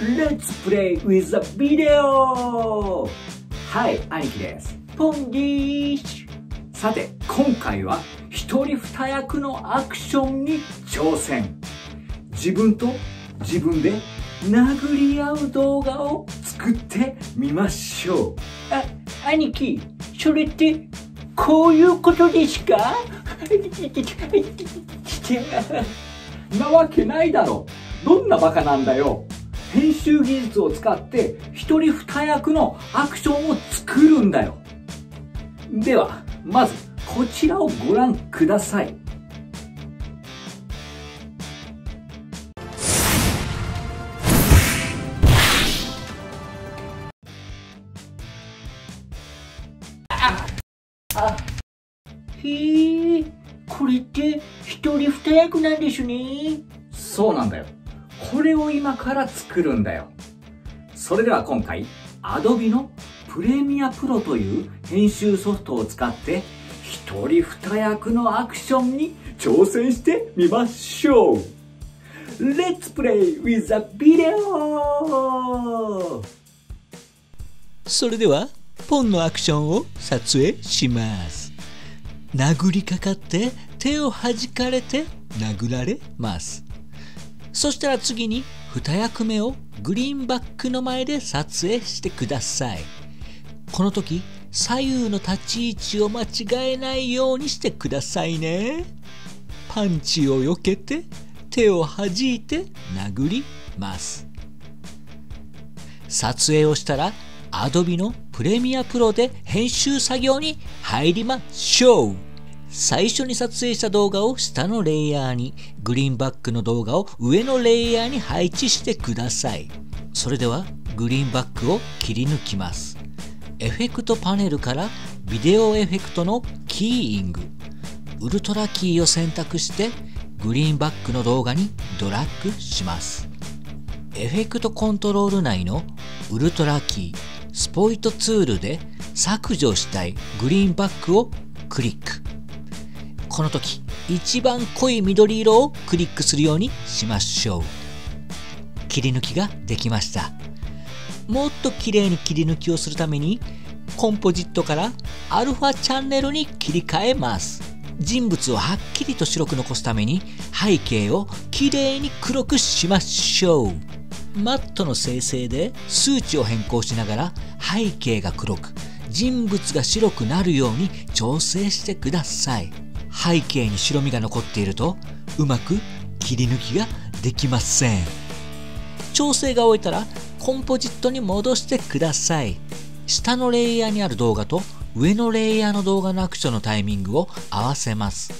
Let's play with a video! はい、兄貴です。ポンディーシュさて、今回は一人二役のアクションに挑戦。自分と自分で殴り合う動画を作ってみましょう。あ、兄貴、それってこういうことですか なわけないだろ。どんなバカなんだよ。編集技術を使って一人二役のアクションを作るんだよ。では、まずこちらをご覧ください。あ、へえ、これって一人二役なんですね。そうなんだよ。これを今から作るんだよ。それでは今回、Adobe のプレミアプロという編集ソフトを使って、一人二役のアクションに挑戦してみましょう !Let's play with a video! それではポンのアクションを撮影します殴りかかって手を弾かれて殴られますそしたら次に2役目をグリーンバックの前で撮影してください。この時左右の立ち位置を間違えないようにしてくださいね。パンチを避けて手を弾いて殴ります。撮影をしたら Adobe のプレミアプロで編集作業に入りましょう。最初に撮影した動画を下のレイヤーにグリーンバックの動画を上のレイヤーに配置してください。それではグリーンバックを切り抜きます。エフェクトパネルからビデオエフェクトのキーイング。ウルトラキーを選択してグリーンバックの動画にドラッグします。エフェクトコントロール内のウルトラキースポイトツールで削除したいグリーンバックをクリック。この時一番濃い緑色をクリックするようにしましょう。切り抜きができました。もっと綺麗に切り抜きをするためにコンポジットからアルファチャンネルに切り替えます。人物をはっきりと白く残すために背景をきれいに黒くしましょう。マットの生成で数値を変更しながら背景が黒く人物が白くなるように調整してください。背景に白みが残っているとうまく切り抜きができません。調整が終えたらコンポジットに戻してください。下のレイヤーにある動画と上のレイヤーの動画のアクションのタイミングを合わせます。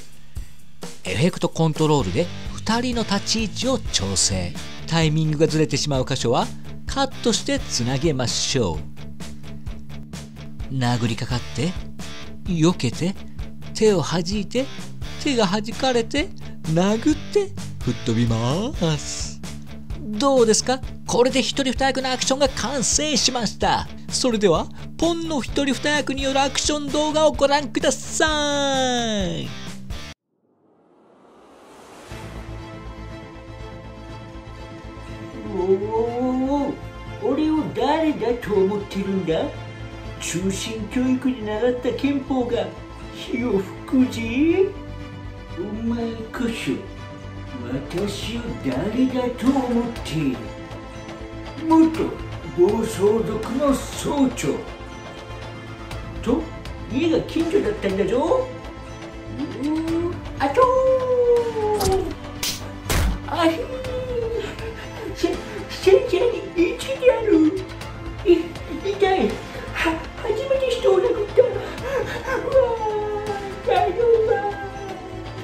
エフェクトコントロールで2人の立ち位置を調整。タイミングがずれてしまう箇所はカットしてつなげましょう。殴りかかって避けて手を弾いて手が弾かれて殴って吹っ飛びます。どうですか？これで一人二役のアクションが完成しました。それではポンの一人二役によるアクション動画をご覧ください。おお俺を誰だと思ってるんだ？中心教育で習った憲法が。火を吹くぜお前こそ私を誰だと思っている。元暴走族の総長。と家が近所だったんだぞ。うーあとあひ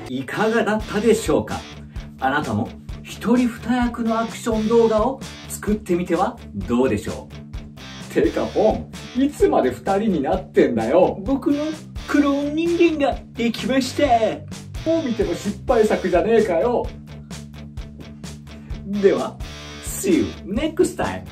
いかがだったでしょうか？あなたも一人二役のアクション動画を作ってみてはどうでしょう？てかポンいつまで二人になってんだよ？僕のクローン人間ができましたどう見ても失敗作じゃねえかよ。では See you next time